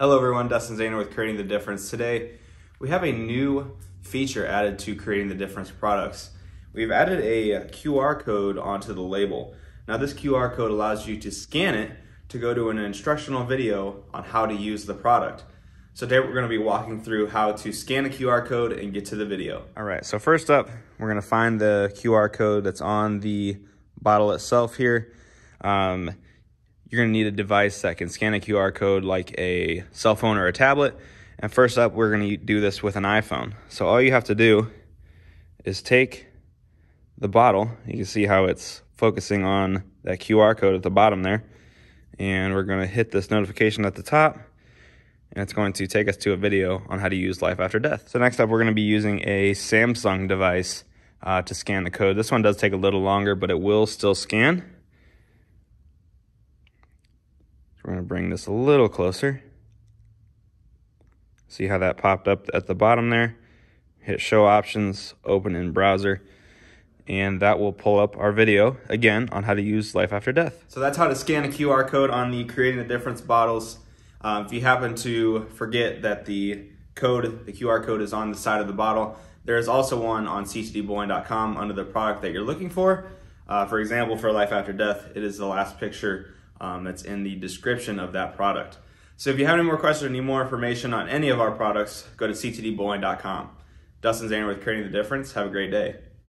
Hello everyone, Dustin Zahner with Creating the Difference. Today, we have a new feature added to Creating the Difference products. We've added a QR code onto the label. Now this QR code allows you to scan it to go to an instructional video on how to use the product. So today we're gonna to be walking through how to scan a QR code and get to the video. All right, so first up, we're gonna find the QR code that's on the bottle itself here. Um, you're gonna need a device that can scan a QR code like a cell phone or a tablet. And first up, we're gonna do this with an iPhone. So all you have to do is take the bottle. You can see how it's focusing on that QR code at the bottom there. And we're gonna hit this notification at the top and it's going to take us to a video on how to use Life After Death. So next up, we're gonna be using a Samsung device uh, to scan the code. This one does take a little longer, but it will still scan. We're going to bring this a little closer. See how that popped up at the bottom there? Hit show options, open in browser, and that will pull up our video again on how to use life after death. So that's how to scan a QR code on the Creating the Difference bottles. Um, if you happen to forget that the code, the QR code is on the side of the bottle, there is also one on ctdbowling.com under the product that you're looking for. Uh, for example, for Life After Death, it is the last picture um, that's in the description of that product. So if you have any more questions or need more information on any of our products, go to ctdbowling.com. Dustin Zahner with Creating the Difference. Have a great day.